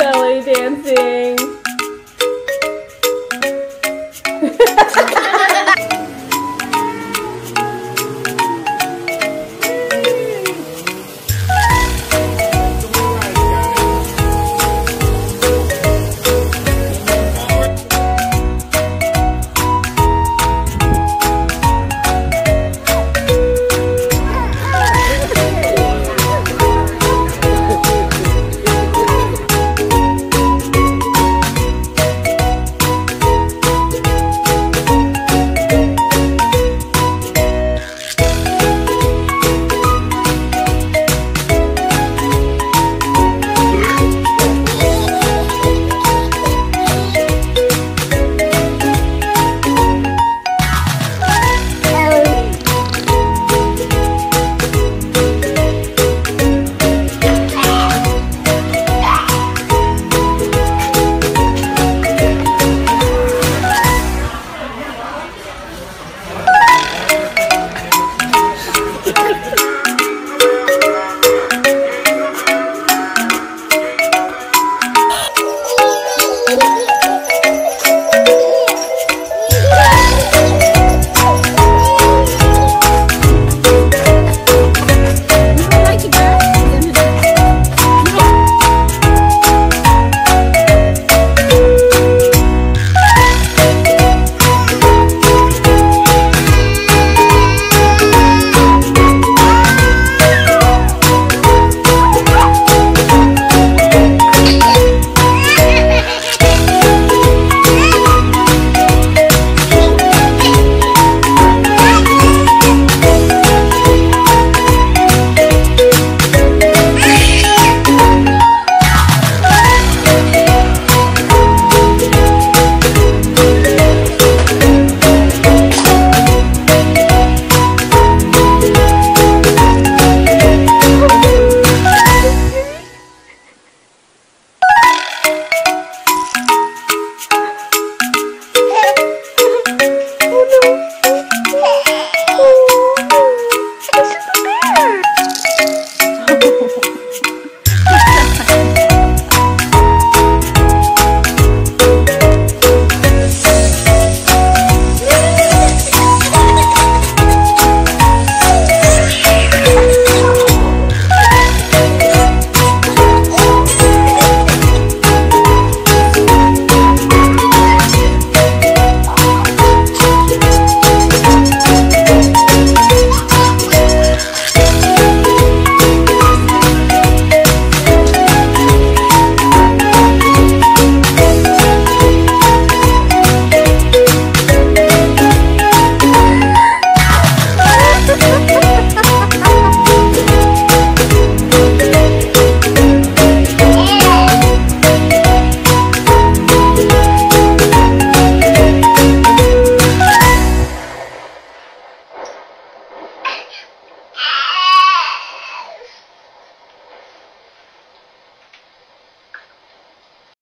belly dancing.